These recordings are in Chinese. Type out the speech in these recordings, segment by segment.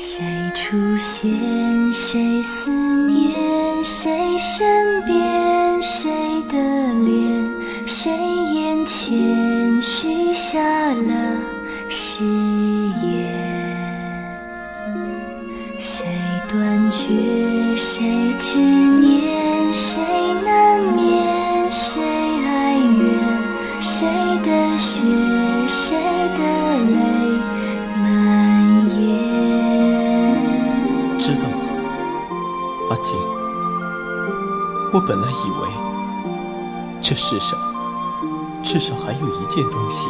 谁出现？谁思念？谁身边？谁的脸？谁眼前许下了誓言？谁断绝？谁执念？谁难眠？谁哀怨？谁的血？谁的阿锦？我本来以为这世上至少还有一件东西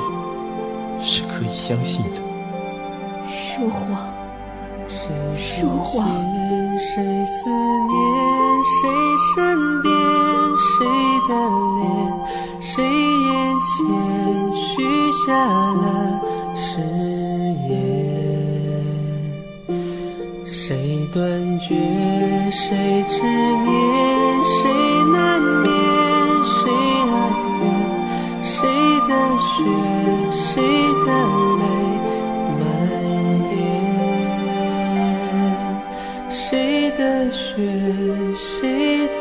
是可以相信的。说谎，谁说谎谁思念？谁身边？谁的脸？谁眼前许下了誓断绝？谁执念？谁难眠？谁哀怨？谁的血？谁的泪蔓延？谁的血？谁的